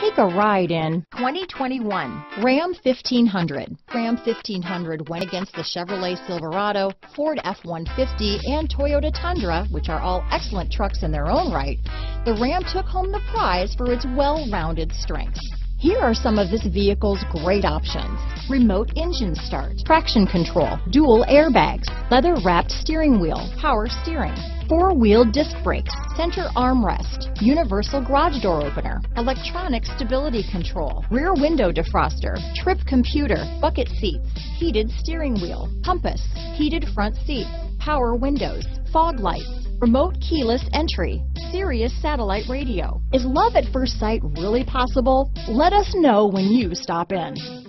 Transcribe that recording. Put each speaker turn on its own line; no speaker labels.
Take a ride in
2021
Ram 1500. Ram 1500 went against the Chevrolet Silverado, Ford F-150, and Toyota Tundra, which are all excellent trucks in their own right. The Ram took home the prize for its well-rounded strengths. Here are some of this vehicle's great options. Remote engine start, traction control, dual airbags, leather wrapped steering wheel, power steering, four-wheel disc brakes, center armrest, universal garage door opener, electronic stability control, rear window defroster, trip computer, bucket seats, heated steering wheel, compass, heated front seats, power windows, fog lights, remote keyless entry, Sirius satellite radio. Is love at first sight really possible? Let us know when you stop in.